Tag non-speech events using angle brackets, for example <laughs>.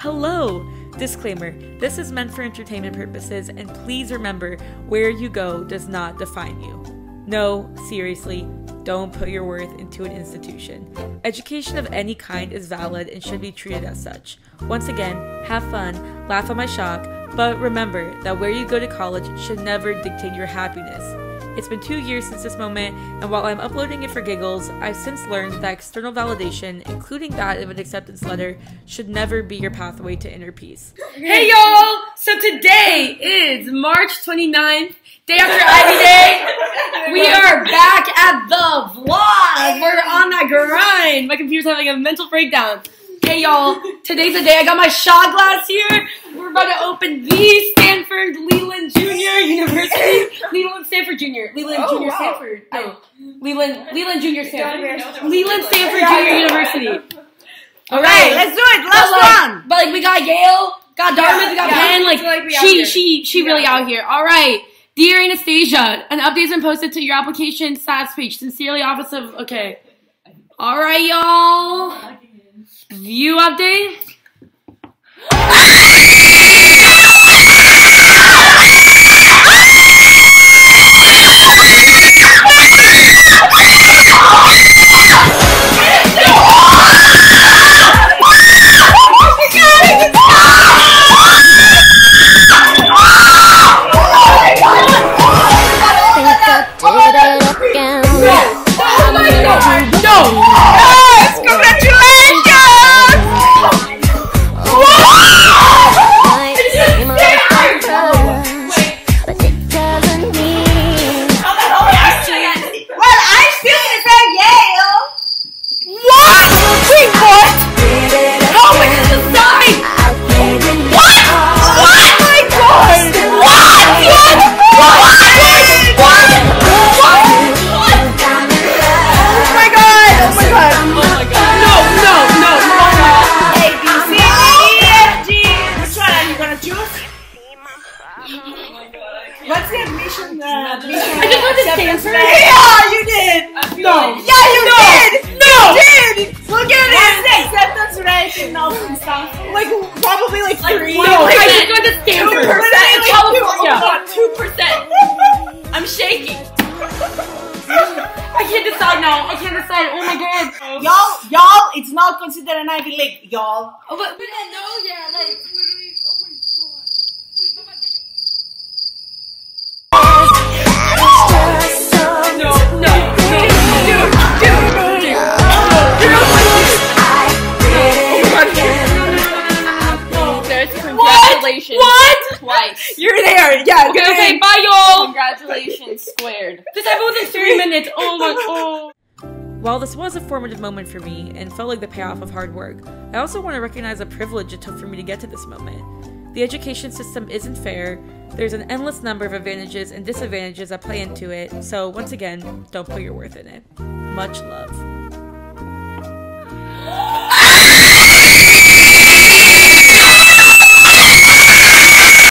Hello! Disclaimer this is meant for entertainment purposes, and please remember where you go does not define you. No, seriously, don't put your worth into an institution. Education of any kind is valid and should be treated as such. Once again, have fun, laugh at my shock, but remember that where you go to college should never dictate your happiness. It's been two years since this moment, and while I'm uploading it for giggles, I've since learned that external validation, including that of an acceptance letter, should never be your pathway to inner peace. Hey y'all! So today is March 29th, day after Ivy Day. We are back at the vlog. We're on that grind. My computer's having a mental breakdown. Hey y'all, today's the day. I got my shot glass here. We're about to open the Stanford Leland Junior University. Leland Stanford Junior. Leland Oh, Junior wow. Leland Leland Junior Stanford. Leland Stanford Junior <laughs> University. All right, let's do it. Last but like, one. But like we got Yale, got Dartmouth, we got yeah. Penn. Like, So, like, she she she really Yeah. out here. All right, dear Anastasia, an update's been posted to your application stats page. Sincerely, Office of okay. All right, y'all. View update. <laughs> Well, What's the admission? Uh, admission I just went to acceptance Stanford. letter? Yeah, you did. No. Yeah, you No. did. No. You did. Look at it. What's the acceptance rate in Austin stuff? Like probably like three. No, I just went to Stanford. Two percent in California. Two percent. I'm shaking. I can't decide now. I can't decide. Oh my god. Y'all, y'all, it's not considered an Ivy League, y'all. Oh, but, but I know, yeah, like literally. Congratulations. What? Twice. <laughs> You're there, yeah. Okay, you're okay, bye, y'all. Congratulations squared. This happened within three minutes. Oh my, <laughs> oh. While this was a formative moment for me and felt like the payoff of hard work, I also want to recognize the privilege it took for me to get to this moment. The education system isn't fair, there's an endless number of advantages and disadvantages that play into it, so once again, don't put your worth in it. Much love.